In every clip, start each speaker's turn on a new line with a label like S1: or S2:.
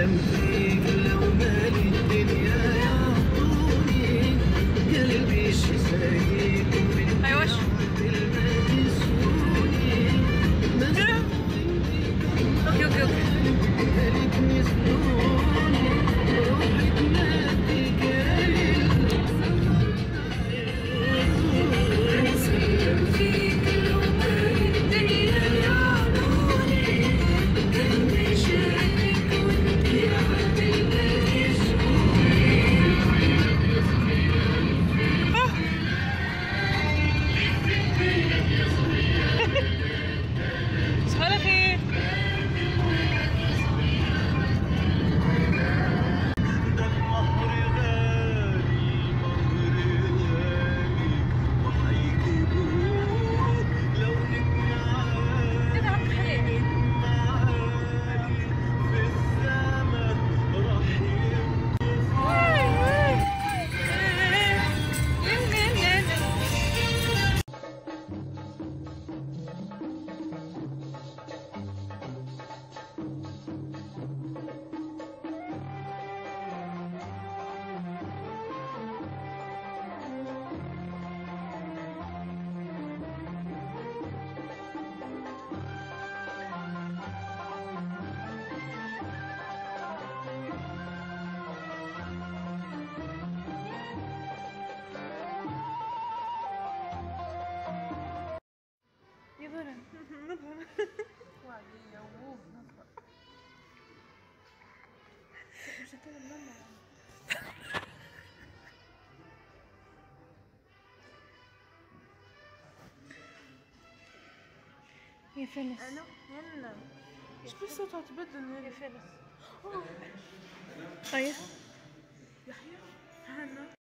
S1: him. يا فلس
S2: ألو هنا إيش بس صوتها تبدل
S1: يا فلس إيه
S2: يحيى هنا.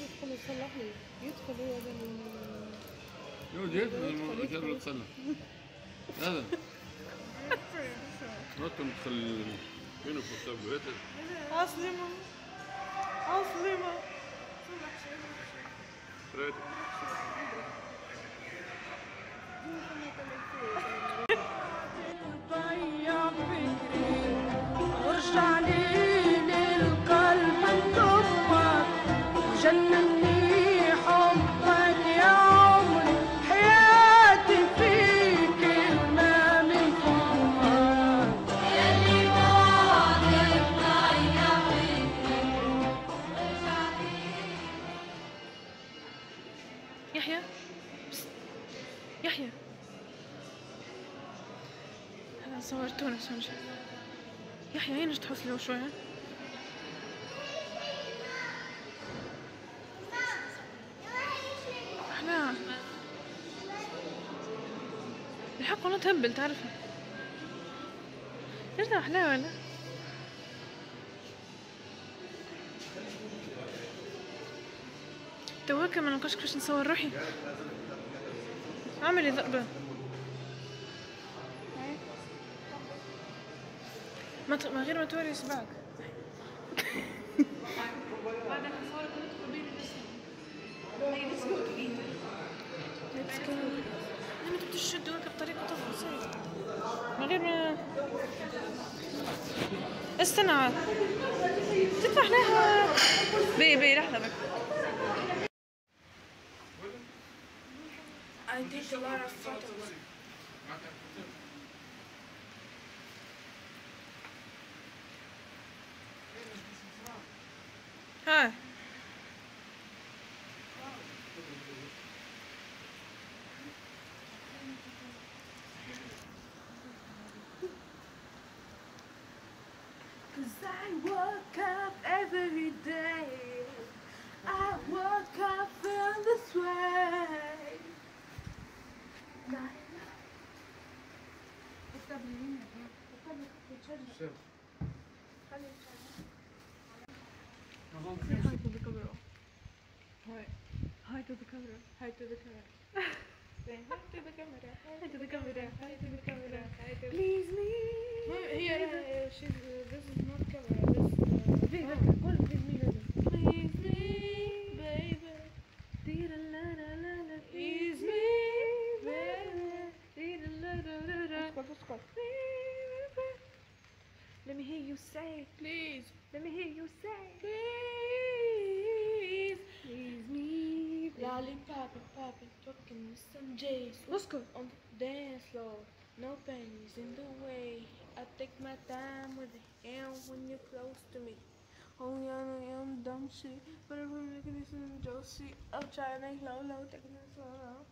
S2: يدخل يصلح لي يدخل هو
S3: جيت المكان اللي تصلى هذا. نط ندخل فينك في السبت
S1: عسلامة عسلامة
S4: ضيع
S1: يحيى هين تحس له شوي إحنا الحق والله تهبل تعرفها ده أحلى ولا؟ توك ما نلقاش كيفاش نصور روحي. اعملي ذئبة ما ت... ما غير ما توري صباعك لما تبدي تشد وراك بطريقة تفضل سهل من غير ما استنى. عاد تطلع لها. بي بي لحظة بك
S2: I take a lot of photos. Every day. I woke up feeling this way. Hi to the camera. Hi. Hi to the camera. Hi to the camera. Say hi to the camera. Hi to the camera. Hi to the camera. Hi to Please me.
S4: هي she's uh, this is not camera
S2: Please
S4: me,
S2: baby. Ease me, baby. Let me hear you say,
S4: please.
S2: Let me hear you say, please. Please me, baby. Lollipop, poppin', talking with some J's.
S4: Let's go
S2: on the dance floor no panties in the way. I take my time with it, and when you're close to me. Oh yeah, I am dumb shit, but I'm making this in Josie. I'm trying to low low, taking this slow.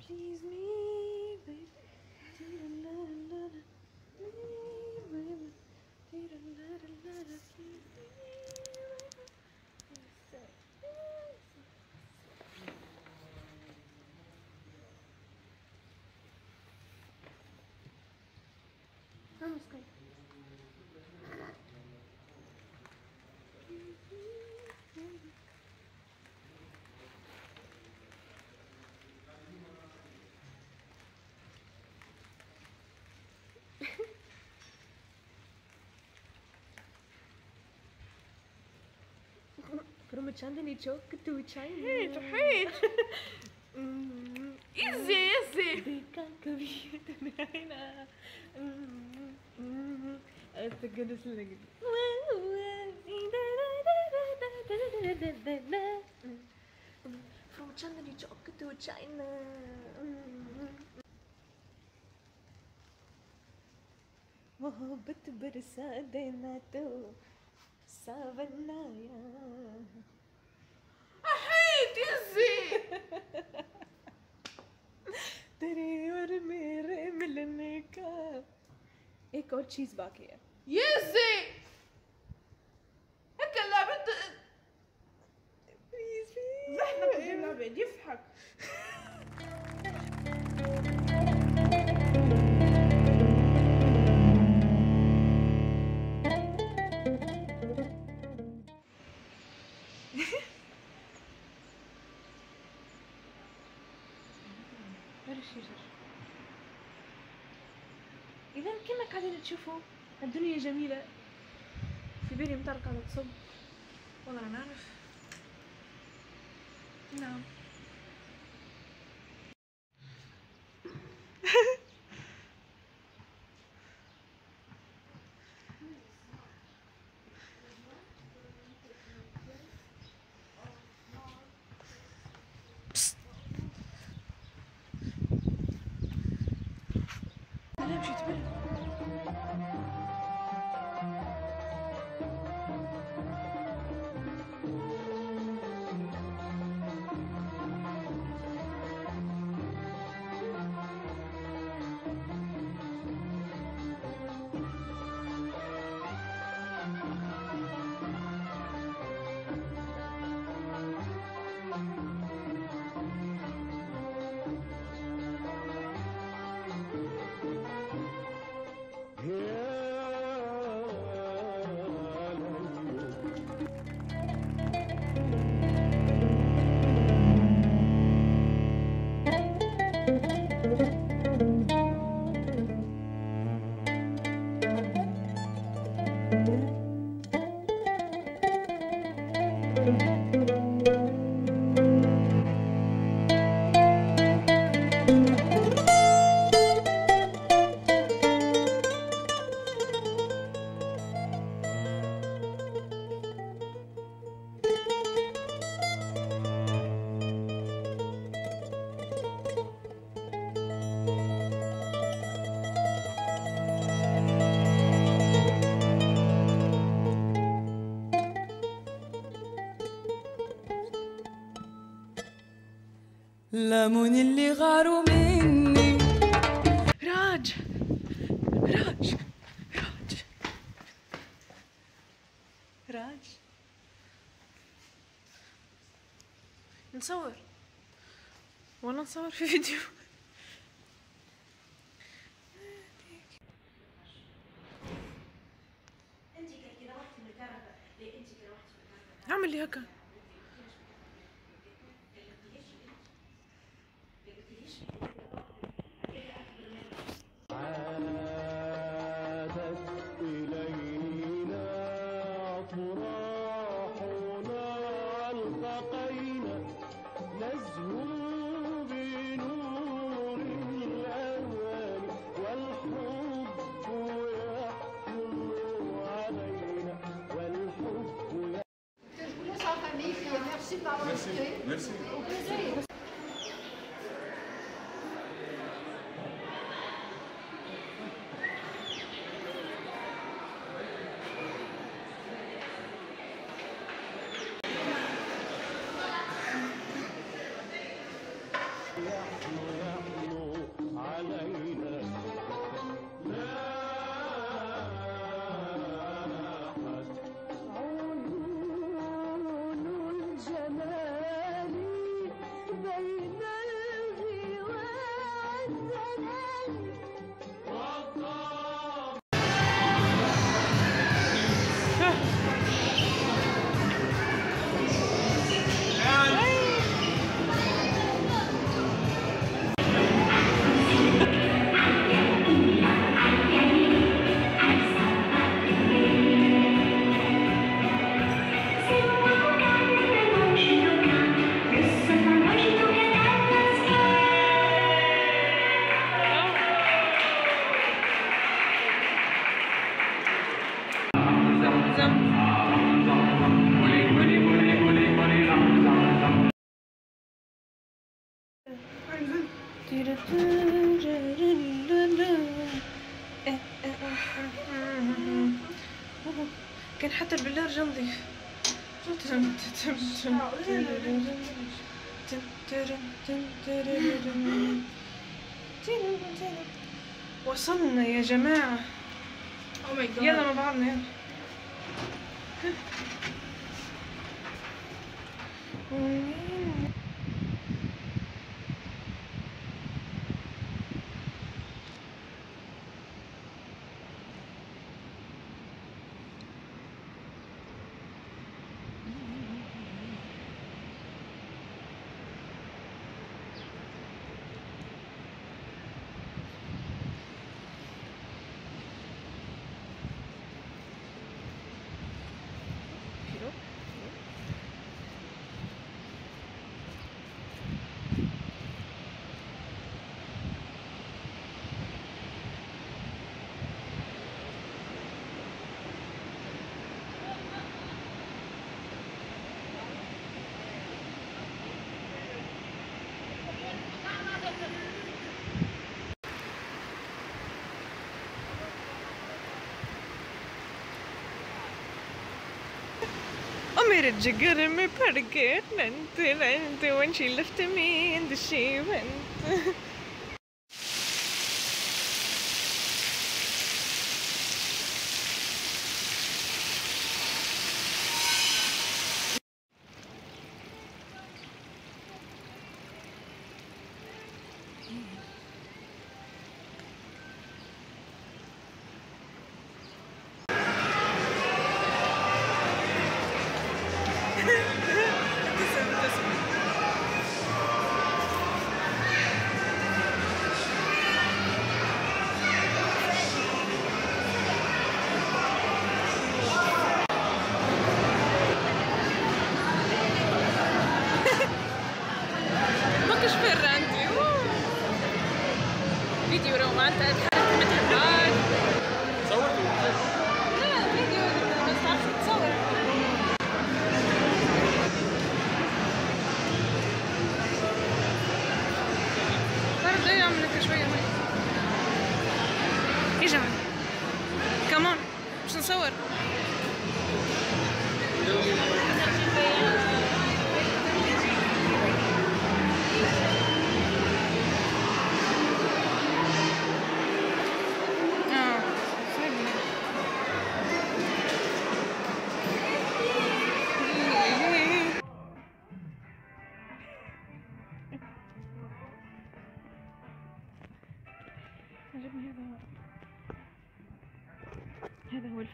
S2: Please me, Bruno Chandani Choke to China.
S4: Hate,
S2: hate.
S4: Easy, easy.
S2: From Chandani Choke to China. मोहब्बत बरसा देना तो सावन आया
S4: حيت easy
S2: तेरे और मेरे मिलने का एक और चीज बाकी है
S4: easy هيك اللعبة
S2: प्लीज
S4: زحمة قدام العباد يضحك
S2: بلاش يجر إذا كنا قاعدين تشوفوا الدنيا جميلة. في بالي مطر قاعدة تصب والله أنا نعرف نعم.
S5: لمن اللي غاروا مني.
S2: راج راج راج. راج.
S1: نصور. ولا نصور في فيديو. merci. Merci. وصلنا يا جماعة. يلا مع بعضنا يلا मेरे जिगर में पड़ गए नंत नंत when she lifted me in the she went. فرد يعمل لك شوية مي إجا كمان مش نصور.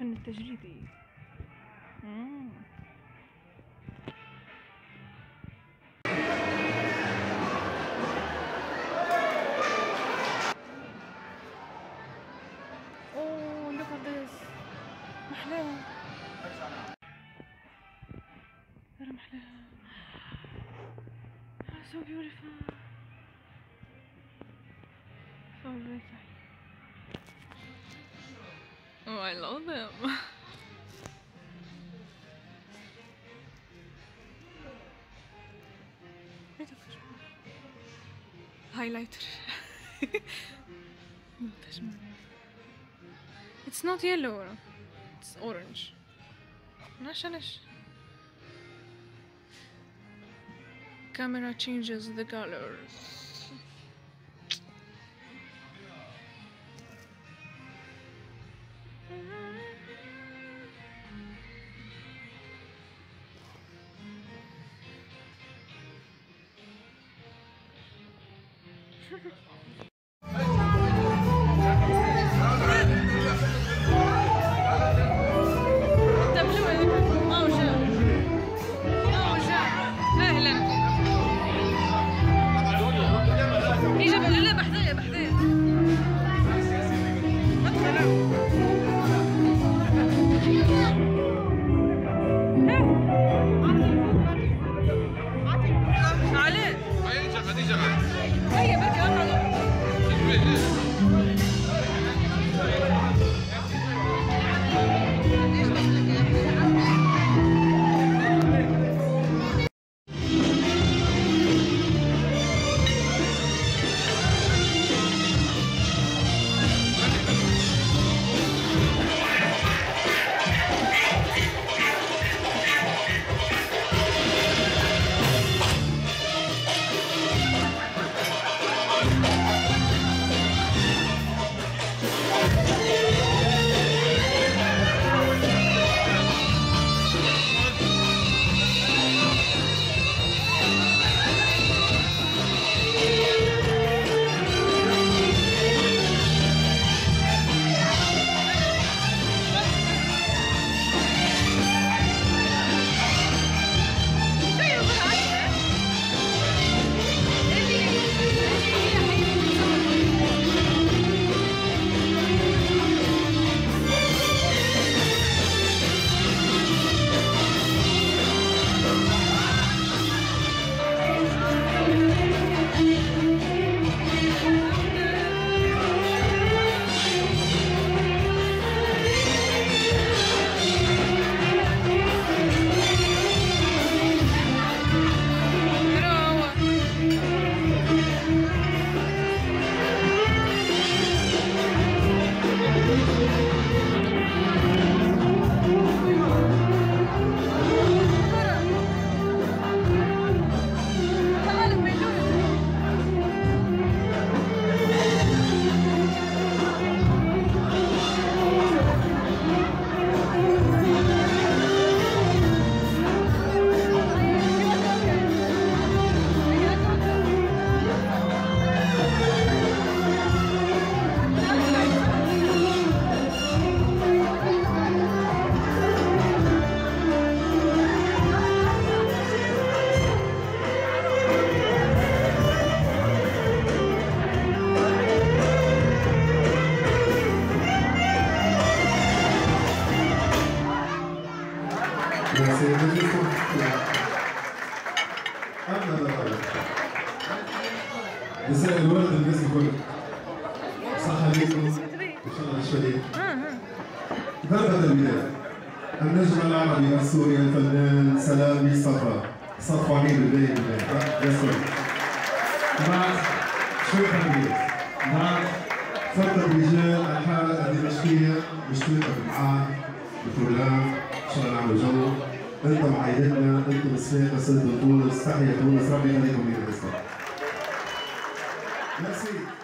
S1: الفن التجريدي. Oh, Ah, so beautiful so Oh, I love them. Wait a Highlighter. No, تجمل. It's not yellow. It's orange. ماشي علاش. Camera changes the colors.
S6: بدأت البداية النجم العربي السوري الفنان سلامي صفا صفا عميد البداية البداية يسر مع شوية حميد مع فرد الرجال الحالة الدمشقية مشتركة معاه بفلان إن شاء الله نعمل جو أنتم عائلتنا أنتم صفاقس أنتم تونس تحية تونس ربي يخليكم الاسلام ميرسي